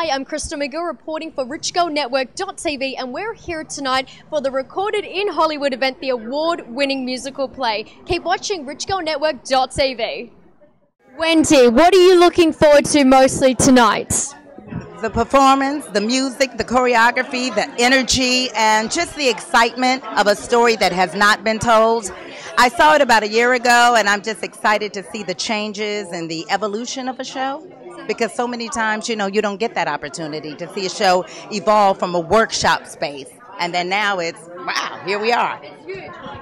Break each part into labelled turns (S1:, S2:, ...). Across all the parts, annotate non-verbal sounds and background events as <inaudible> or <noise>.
S1: Hi, I'm Krista McGill reporting for RichGirlNetwork.tv, and we're here tonight for the Recorded in Hollywood event, the award winning musical play. Keep watching RichGirlNetwork.tv. Wendy, what are you looking forward to mostly tonight?
S2: The performance, the music, the choreography, the energy, and just the excitement of a story that has not been told. I saw it about a year ago, and I'm just excited to see the changes and the evolution of a show. Because so many times, you know, you don't get that opportunity to see a show evolve from a workshop space. And then now it's, wow, here we are.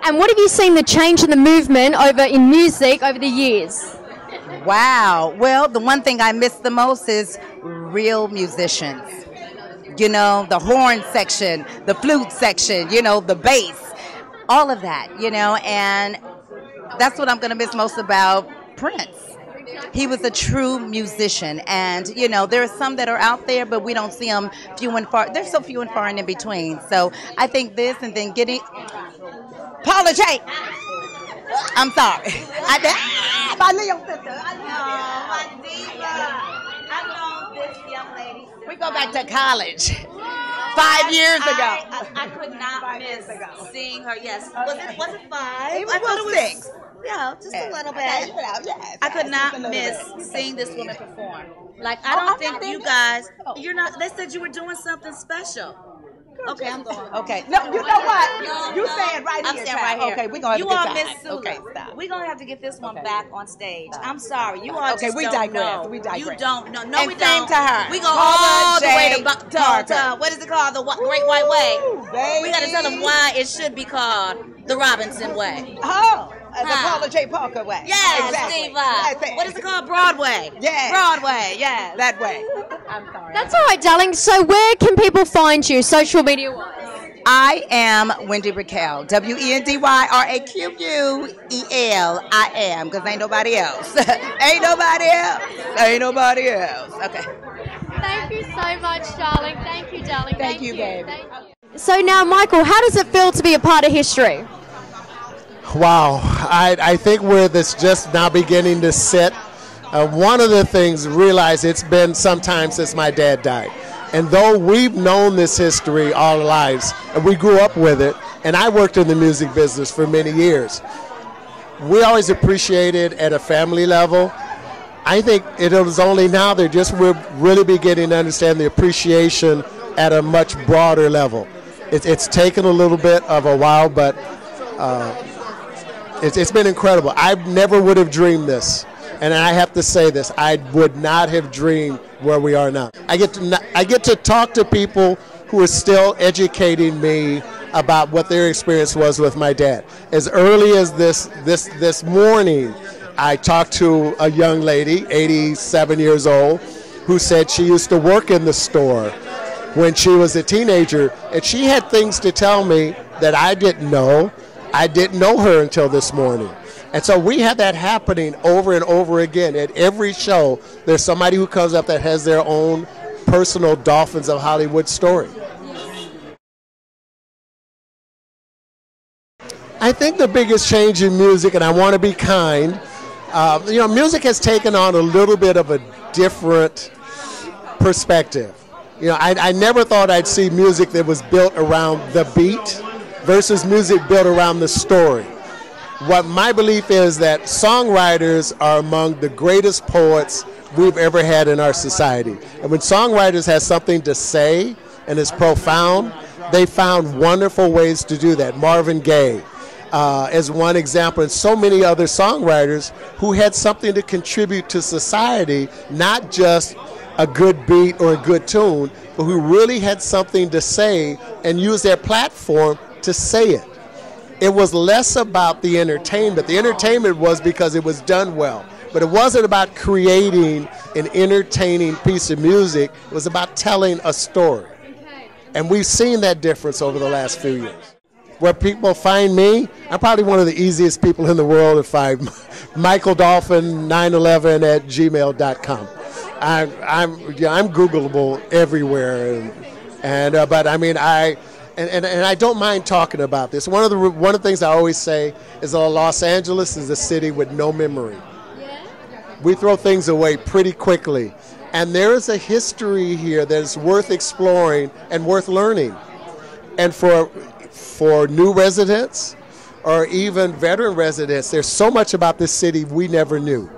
S1: And what have you seen the change in the movement over in music over the years?
S2: Wow. Well, the one thing I miss the most is real musicians. You know, the horn section, the flute section, you know, the bass, all of that, you know, and that's what I'm going to miss most about Prince. He was a true musician, and you know there are some that are out there, but we don't see them few and far. They're so few and far and in between. So I think this, and then getting Paula Jai. I'm sorry. I, ah, my little sister. I know, my diva. I love this young lady. We go back to college. Five years ago.
S3: I, I, I could not miss seeing her. Yes, was it was it five?
S2: It was
S3: I thought it was
S2: six.
S3: Yeah, just a little bit.
S2: Okay, yes,
S3: I could
S2: yes,
S3: not
S2: just a little
S3: miss
S2: bit.
S3: seeing this woman perform. Like I
S2: Oh,
S3: don't
S2: I'm
S3: think you guys.
S2: Oh.
S3: You're not. They said you were doing something special. Okay, I'm going.
S2: Okay. No, you know what?
S3: No,
S2: you
S3: no.
S2: stand right
S3: I'm
S2: here.
S3: standing right here.
S2: Okay, we're gonna have
S3: you
S2: a good
S3: all. Miss Sula.
S2: Okay, stop.
S3: We're gonna have to get this one
S2: Okay.
S3: back on stage. I'm sorry. You all
S2: Okay,
S3: just
S2: we
S3: don't
S2: digress.
S3: know.
S2: We digress.
S3: You don't know. No,
S2: And
S3: we
S2: same
S3: don't.
S2: to her.
S3: We go
S2: Paula
S3: all the way
S2: J.
S3: to, to,
S2: Darker.
S3: to what is it called? The wh- Great White Way.
S2: Ooh,
S3: We got to tell them why it should be called the Robinson Way.
S2: Oh, uh, the
S3: Huh.
S2: Paula Jai Parker way.
S3: Yeah,
S2: exactly.
S3: Steve.
S2: That's.
S3: What is it called? Broadway.
S2: Yeah.
S3: Broadway. Yeah,
S2: That way. I'm sorry.
S1: That's all right, darling. So, where can people find you, social media wise?
S2: I am Wendy Raquel. W E N D Y R A Q U E L. I am, because ain't nobody else. <laughs> ain't nobody else. Ain't nobody else. Okay.
S1: Thank you so much, darling. Thank you, darling.
S2: Thank you, baby.
S1: Thank you. So now, Michael, how does it feel to be a part of history?
S4: Wow, I, I think we're this just now beginning to sit. Uh, one of the things, realize it's been some time since my dad died. And though we've known this history all our lives, and we grew up with it, and I worked in the music business for many years, we always appreciate it at a family level. I think it is only now they're just we're really beginning to understand the appreciation at a much broader level. It's, it's taken a little bit of a while, but it's, it's been incredible. I never would have dreamed this, and I have to say this: I would not have dreamed where we are now. I get to I get to talk to people who are still educating me about what their experience was with my dad. As early as this this this morning, I talked to a young lady, 87 years old, who said she used to work in the store when she was a teenager, and she had things to tell me that I didn't know. I didn't know her until this morning. And so we have that happening over and over again. At every show, there's somebody who comes up that has their own personal Dolphins of Hollywood story. I think the biggest change in music, and I want to be kind, uh, you know, music has taken on a little bit of a different perspective. You know, I, I never thought I'd see music that was built around the beat versus music built around the story. What my belief is that songwriters are among the greatest poets we've ever had in our society. And when songwriters have something to say and is profound, they found wonderful ways to do that. Marvin Gaye, uh, as one example, and so many other songwriters who had something to contribute to society, not just a good beat or a good tune, but who really had something to say and used their platform to say it. It was less about the entertainment. The entertainment was because it was done well. But it wasn't about creating an entertaining piece of music, it was about telling a story. And we've seen that difference over the last few years. Where people find me, I'm probably one of the easiest people in the world to find. <laughs> Michael Dolphin 911 at gmail.com. I'm, I'm, yeah, I'm Googleable everywhere. And, and uh, but I mean, I, and, and, and I don't mind talking about this. One of the one of the things I always say is that Los Angeles is a city with no memory. We throw things away pretty quickly, and there is a history here that is worth exploring and worth learning. And for for new residents or even veteran residents, there's so much about this city we never knew.